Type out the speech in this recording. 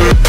We